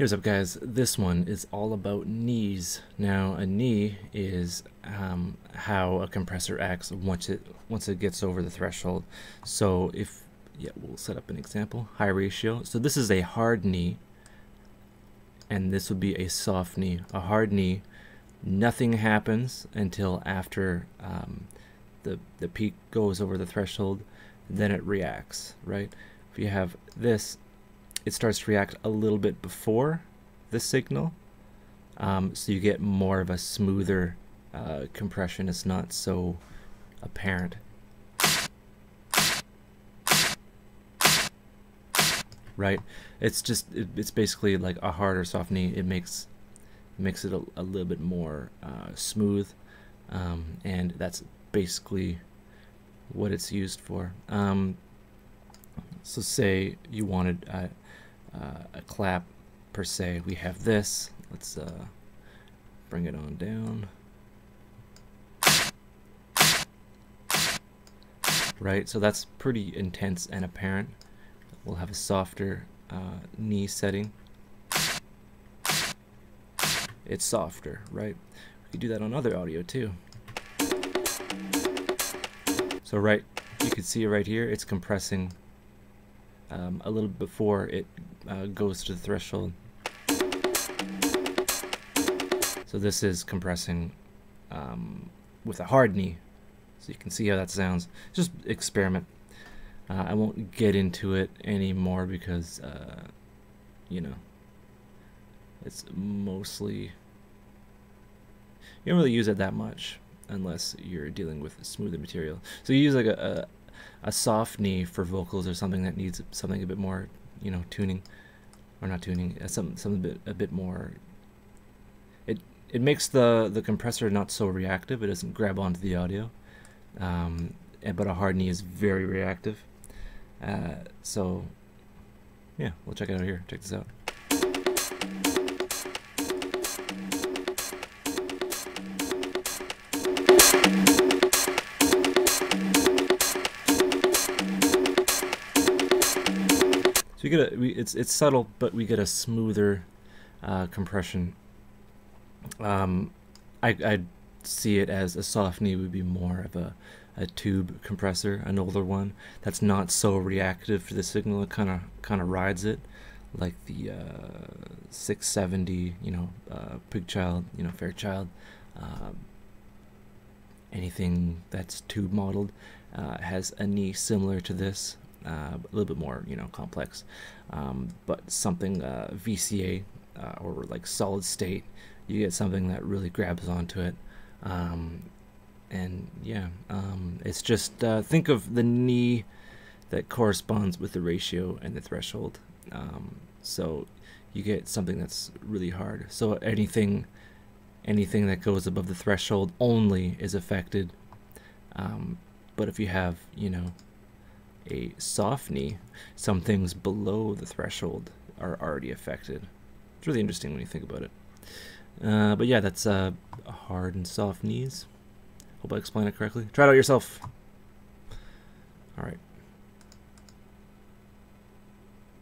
Here's up guys, this one is all about knees. Now a knee is um, how a compressor acts once it once it gets over the threshold. So if, yeah, we'll set up an example, high ratio. So this is a hard knee and this would be a soft knee. A hard knee, nothing happens until after um, the, the peak goes over the threshold, then it reacts, right? If you have this, it starts to react a little bit before the signal. Um, so you get more of a smoother uh, compression. It's not so apparent. Right? It's just, it, it's basically like a hard or soft knee. It makes, it makes it a, a little bit more uh, smooth. Um, and that's basically what it's used for. Um, so say you wanted a, uh, a clap per se. We have this. Let's uh, bring it on down. Right, so that's pretty intense and apparent. We'll have a softer uh, knee setting. It's softer, right? We could do that on other audio too. So right, you can see right here, it's compressing um, a little before it uh, goes to the threshold. So this is compressing um, with a hard knee. So you can see how that sounds. Just experiment. Uh, I won't get into it anymore because, uh, you know, it's mostly... You don't really use it that much unless you're dealing with smoother material. So you use like a, a, a soft knee for vocals or something that needs something a bit more, you know, tuning, or not tuning, uh, some something a bit a bit more. It it makes the the compressor not so reactive. It doesn't grab onto the audio, um, but a hard knee is very reactive. Uh, so yeah, we'll check it out here. Check this out. So we get a, we, it's it's subtle, but we get a smoother uh, compression. Um, I I see it as a soft knee would be more of a a tube compressor, an older one that's not so reactive to the signal. It kind of kind of rides it, like the uh, 670, you know, uh, Pigchild, you know, Fairchild. Uh, anything that's tube modeled uh, has a knee similar to this uh, a little bit more, you know, complex. Um, but something uh, VCA uh, or like solid state, you get something that really grabs onto it. Um, and yeah, um, it's just uh, think of the knee that corresponds with the ratio and the threshold. Um, so you get something that's really hard. So anything, anything that goes above the threshold only is affected. Um, but if you have, you know, a soft knee, some things below the threshold are already affected. It's really interesting when you think about it. Uh, but yeah, that's uh, hard and soft knees. Hope I explained it correctly. Try it out yourself. All right.